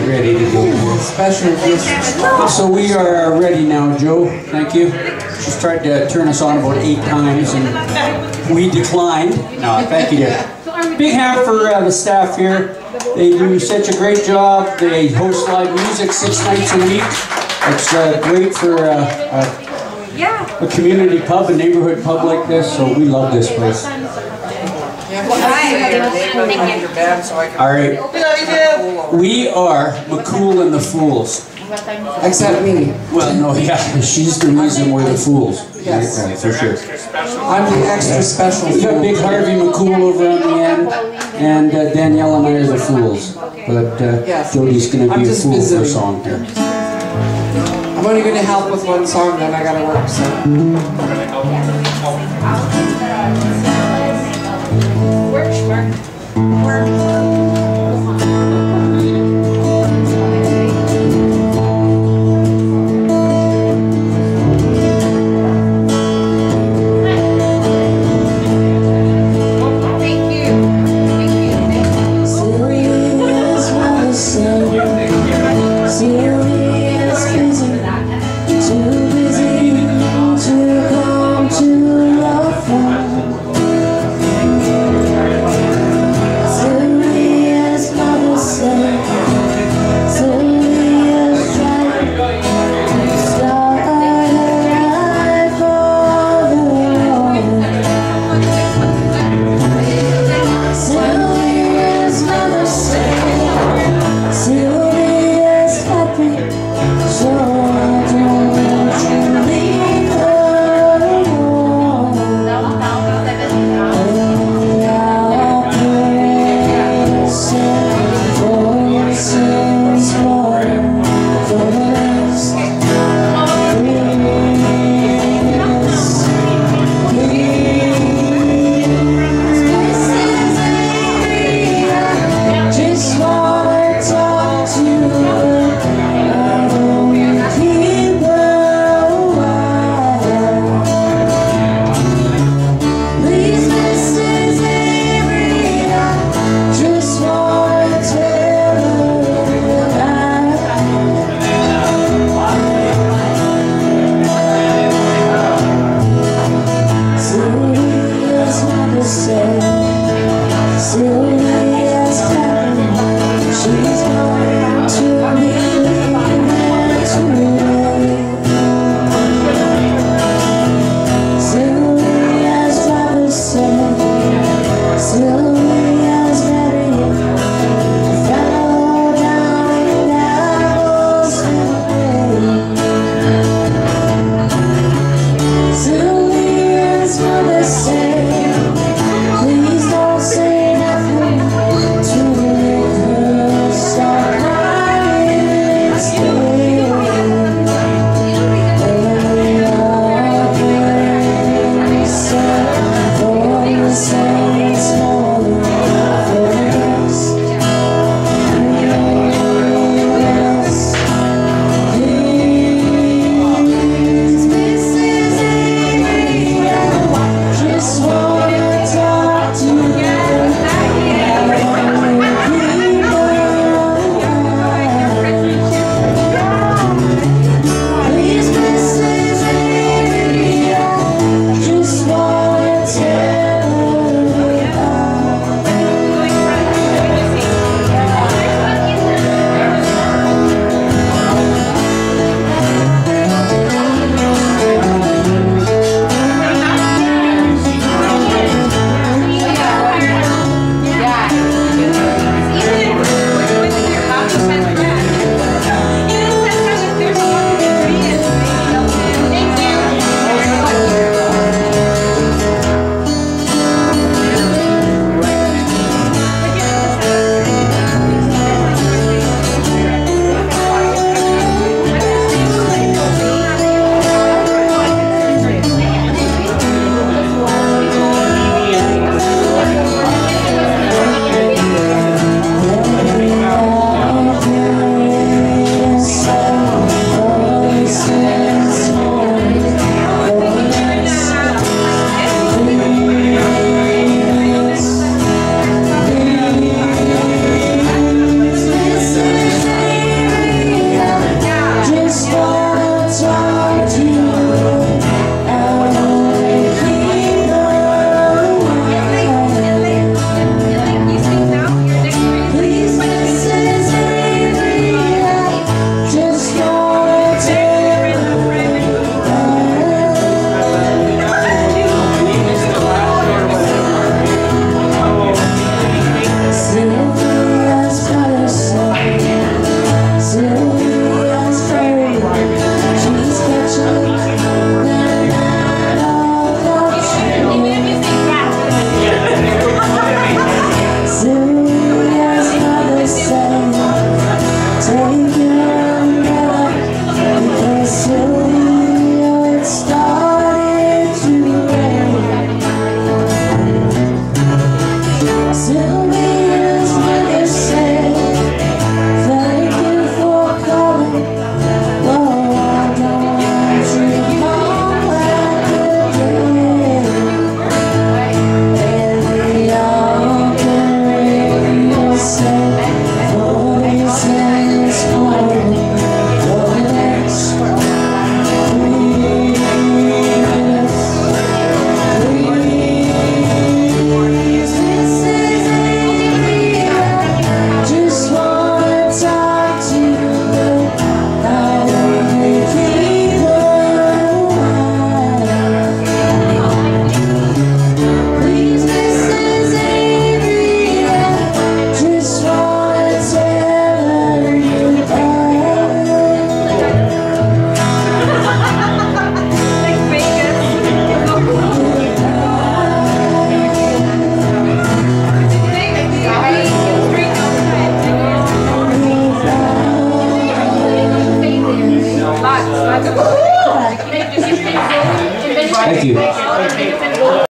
get ready to go. Special gifts. So we are ready now, Joe. Thank you. She's tried to turn us on about eight times and we declined. No, thank you, dear. Big hand for uh, the staff here. They do such a great job. They host live music six nights a week. It's uh, great for uh, a, a community pub, a neighborhood pub like this, so we love this place. All right. We are McCool and the Fools. Except me. Well, no, yeah, she's the reason we're the fools. Yes. Yeah, For sure. I'm the extra special. We got Big Harvey McCool over on the end, and uh, Danielle and I are the fools. But uh, Yes. Jody's gonna be a just fool for a song here. I'm only gonna help with one song, then I gotta work, so. Sylvia's mother